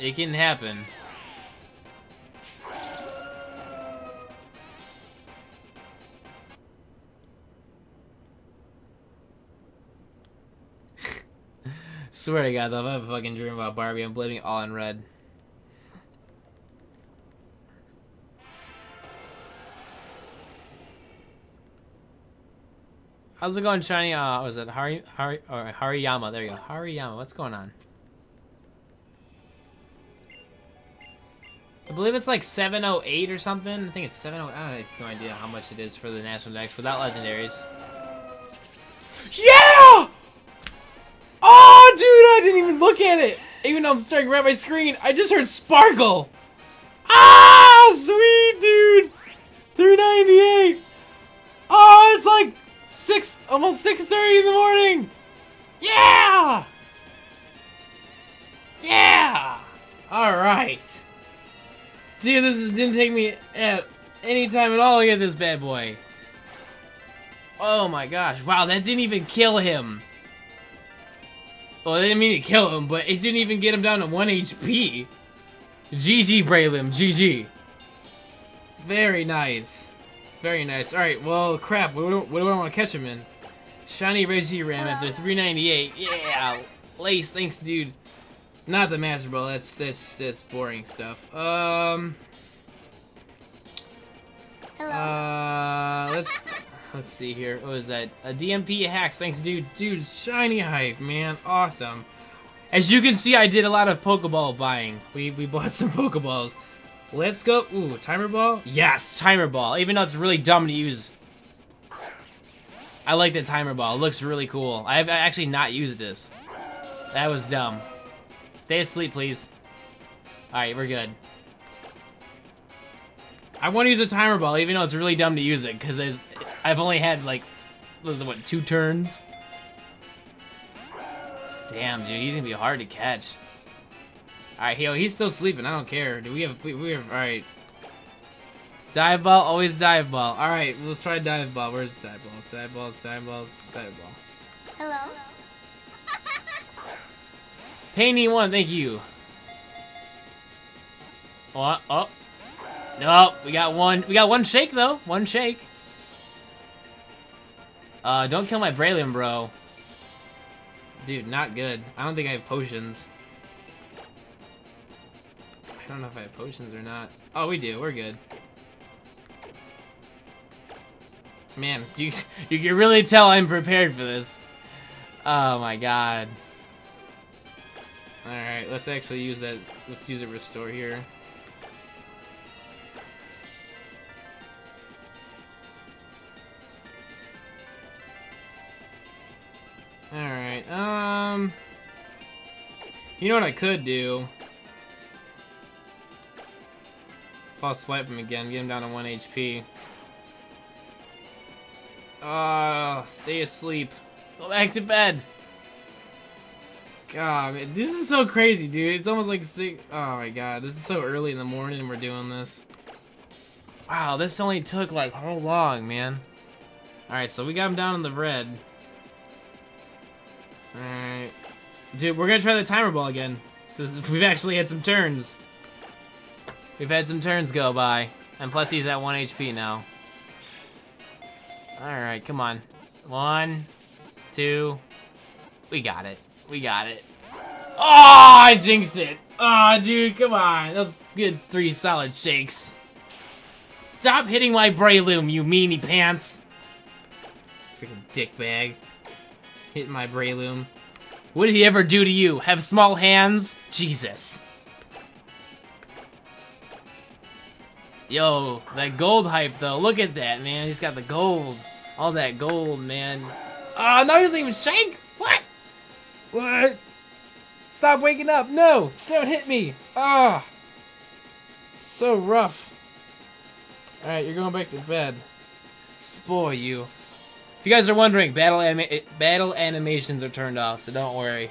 It can happen. Swear to God, though, if I have a fucking dream about Barbie, I'm blaming all on red. How's it going, Shiny? Uh, was it Hari, Hari, or Hariyama? There you go. Hariyama, what's going on? Believe it's like 708 or something. I think it's 708. I have no idea how much it is for the National Dex without legendaries. Yeah! Oh, dude, I didn't even look at it. Even though I'm staring right at my screen, I just heard sparkle. Ah, sweet, dude. 398. Oh, it's like six, almost 6:30 in the morning. Yeah. Yeah. All right. Dude, this is, didn't take me at any time at all to get this bad boy. Oh my gosh. Wow, that didn't even kill him. Well, I didn't mean to kill him, but it didn't even get him down to 1 HP. GG, Breloom. GG. Very nice. Very nice. Alright, well, crap. What do, what do I want to catch him in? Shiny Reshiram after 398. Yeah! Lace, thanks, dude. Not the Master Ball. That's, that's, that's boring stuff. Um... Hello. Uh, let's let's see here. What is that? A DMP hacks. Thanks, dude. Dude, shiny hype, man. Awesome. As you can see, I did a lot of Pokeball buying. We we bought some Pokeballs. Let's go. Ooh, timer ball. Yes, timer ball. Even though it's really dumb to use. I like the timer ball. It looks really cool. I've actually not used this. That was dumb. Stay asleep, please. All right, we're good. I want to use a timer ball, even though it's really dumb to use it, because I've only had, like, was what, two turns? Damn, dude, he's gonna be hard to catch. Alright, yo, he's still sleeping, I don't care. Do we have, we, have, alright. Dive ball, always dive ball. Alright, let's try dive ball. Where's dive balls? Dive balls, dive balls, dive ball. Hello. Painting one, thank you. Oh, oh. No, we got one. We got one shake though. One shake. Uh, don't kill my Breloom, bro. Dude, not good. I don't think I have potions. I don't know if I have potions or not. Oh, we do. We're good. Man, you you can really tell I'm prepared for this. Oh my god. Alright, let's actually use that. Let's use a restore here. Alright, um... You know what I could do? I'll swipe him again, get him down to 1 HP. Ah, uh, stay asleep. Go back to bed. God, man, this is so crazy, dude. It's almost like six. Oh my god, this is so early in the morning we're doing this. Wow, this only took like how long, man? Alright, so we got him down in the red. Alright. Dude, we're gonna try the timer ball again. We've actually had some turns. We've had some turns go by. And plus he's at 1 HP now. Alright, come on. One, two. We got it. We got it. Oh, I jinxed it. Oh, dude, come on. Was good three solid shakes. Stop hitting my Breloom, you meanie pants. Freaking dickbag. Hitting my Breloom. What did he ever do to you? Have small hands? Jesus. Yo, that gold hype though. Look at that, man. He's got the gold. All that gold, man. Oh, no, he doesn't even shake. What? Stop waking up. No, don't hit me. Ah. So rough. All right, you're going back to bed. Spoil you. If you guys are wondering, battle anima battle animations are turned off, so don't worry.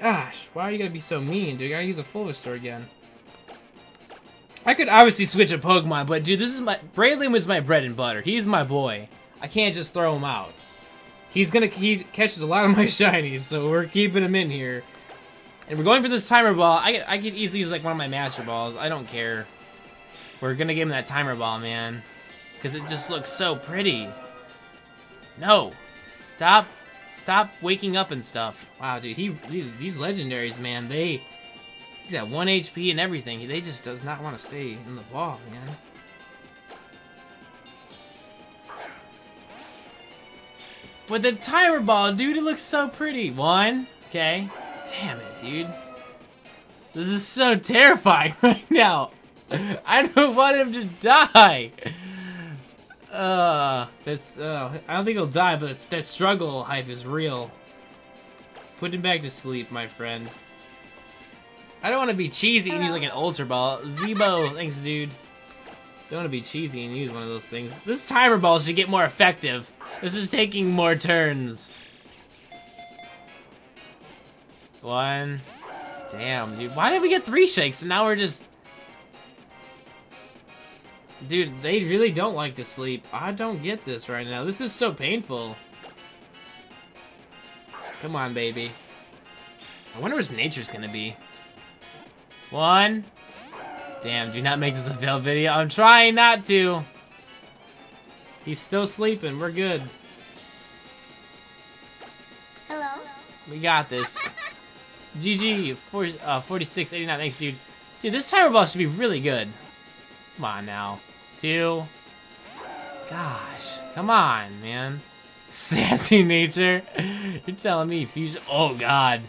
Gosh, why are you gonna be so mean, dude? I gotta use a full restore again. I could obviously switch a Pokemon, but dude, this is my Breloom was my bread and butter. He's my boy. I can't just throw him out. He's gonna he catches a lot of my shinies, so we're keeping him in here. And we're going for this timer ball. I, I could easily use like one of my master balls. I don't care. We're gonna give him that timer ball, man. Because it just looks so pretty. No. Stop. Stop waking up and stuff. Wow, dude. He, these, legendaries, man, they... He's at 1 HP and everything. They just does not want to stay in the ball, man. But the timer ball, dude, it looks so pretty. One. Okay. Damn it, dude. This is so terrifying right now. I don't want him to die. Uh, this, uh, I don't think he'll die, but that struggle hype is real. Put him back to sleep, my friend. I don't want to be cheesy and use like an Ultra Ball. Zebo, thanks, dude. Don't want to be cheesy and use one of those things. This timer ball should get more effective. This is taking more turns. One. Damn, dude. Why did we get three shakes and now we're just... Dude, they really don't like to sleep. I don't get this right now. This is so painful. Come on, baby. I wonder what his nature's gonna be. One. Damn, do not make this a fail video. I'm trying not to. He's still sleeping. We're good. Hello. We got this. GG, 40, uh, 4689. Thanks, dude. Dude, this timer ball should be really good. Come on now. Two. Gosh. Come on, man. Sassy nature. You're telling me fusion. Oh, God.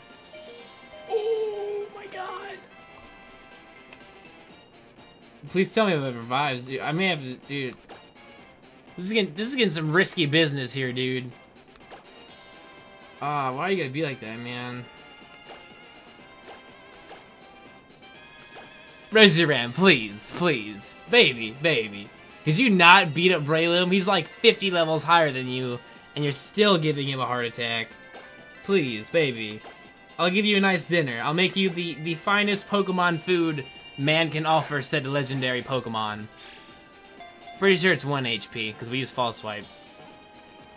Please tell me if it revives, dude. I may have to, dude. This is getting, this is getting some risky business here, dude. Ah, why are you gotta be like that, man? Reshiram, please, please. Baby, baby. Could you not beat up Breloom? He's like 50 levels higher than you, and you're still giving him a heart attack. Please, baby. I'll give you a nice dinner. I'll make you the, the finest Pokemon food man can offer said legendary Pokemon. Pretty sure it's 1 HP, because we use False Swipe.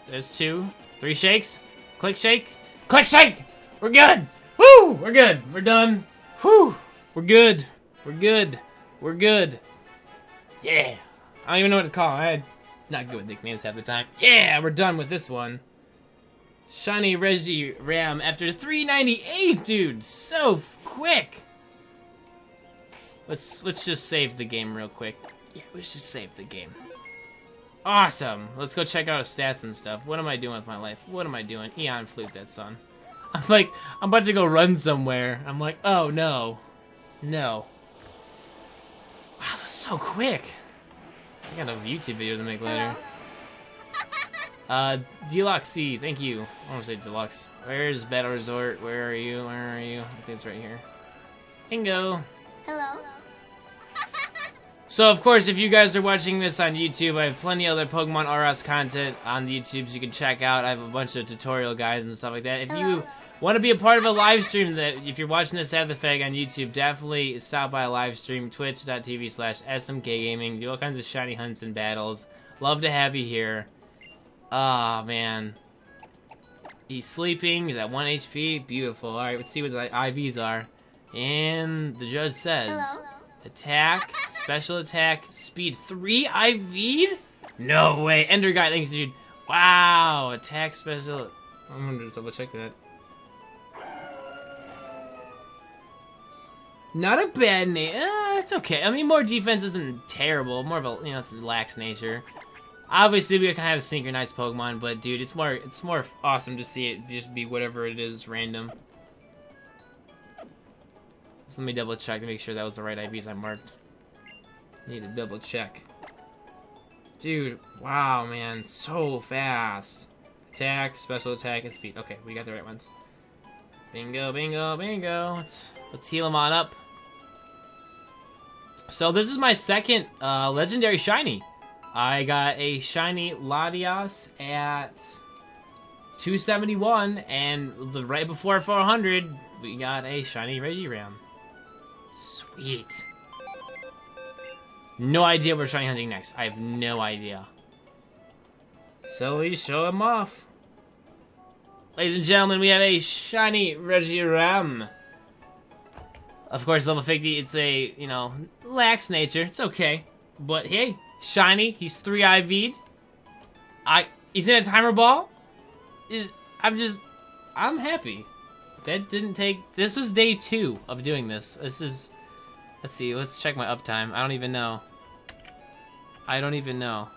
There's two. Three shakes. Click shake. Click shake! We're good! Woo! We're good. We're done. Whew! We're good. We're good. We're good. Yeah. I don't even know what to call him. I'm not good with nicknames half the time. Yeah, we're done with this one. Shiny Reshiram after 398, dude. So quick. Let's let's just save the game real quick. Yeah, we should save the game. Awesome. Let's go check out his stats and stuff. What am I doing with my life? What am I doing? Eon flute that son. I'm like, I'm about to go run somewhere. I'm like, oh no. No. Wow, that's so quick. I got a YouTube video to make later. Uh, Deluxe C, thank you. I want to say Deluxe. Where's Battle Resort? Where are you? Where are you? I think it's right here. Bingo. Hello. So, of course, if you guys are watching this on YouTube, I have plenty of other Pokemon RS content on the YouTubes you can check out. I have a bunch of tutorial guides and stuff like that. If you want to be a part of a live stream, that if you're watching this at the Fag on YouTube, definitely stop by a live stream, twitch.tv slash smkgaming. Do all kinds of shiny hunts and battles. Love to have you here. Ah, oh, man. He's sleeping. He's at 1 HP. Beautiful. Alright, let's see what the IVs are. And the judge says... Hello. Attack, special attack, speed 3 IV? No way. Ender guy, thanks dude. Wow, attack, special... I'm gonna double check that. Not a bad name. Uh, it's okay. I mean, more defense isn't terrible. More of a, you know, it's a lax nature. Obviously, we can have a synchronized Pokemon, but dude, it's more, it's more awesome to see it just be whatever it is, random. Let me double check to make sure that was the right IVs I marked. Need to double check. Dude, wow, man, so fast. Attack, special attack, and speed. Okay, we got the right ones. Bingo, bingo, bingo. Let's let's heal him on up. So this is my second uh, legendary shiny. I got a shiny Latias at 271, and the right before 400, we got a shiny Reshiram. Sweet. No idea where shiny hunting next. I have no idea. So we show him off. Ladies and gentlemen, we have a shiny Reshiram. Of course, level 50, it's a, you know, lax nature. It's okay. But hey, shiny. He's 3 IV'd. I, he's in a timer ball. Is- I'm just, I'm happy. That didn't take, this was day two of doing this. This is, let's see, let's check my uptime. I don't even know. I don't even know.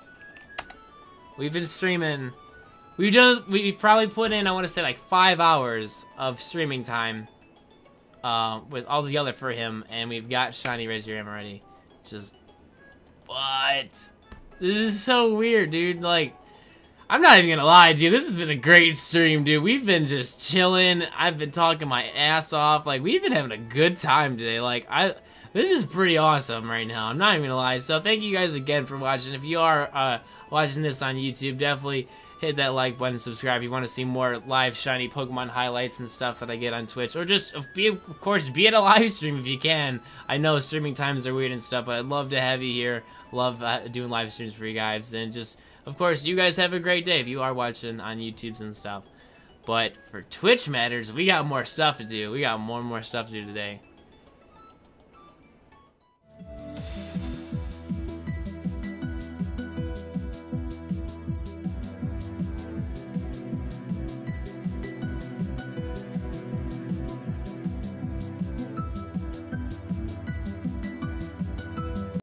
We've been streaming, we just, we probably put in, I want to say like five hours of streaming time uh, with all together for him, and we've got Shiny Reshiram already. Just, what? This is so weird, dude. Like, I'm not even gonna lie, dude. This has been a great stream, dude. We've been just chilling. I've been talking my ass off. Like, we've been having a good time today. Like, I, this is pretty awesome right now. I'm not even gonna lie. So, thank you guys again for watching. If you are uh, watching this on YouTube, definitely hit that like button, subscribe if you want to see more live shiny Pokemon highlights and stuff that I get on Twitch. Or just, be, of course, be at a live stream if you can. I know streaming times are weird and stuff, but I'd love to have you here. Love uh, doing live streams for you guys. And just, of course, you guys have a great day if you are watching on YouTubes and stuff. But for Twitch matters, we got more stuff to do. We got more and more stuff to do today.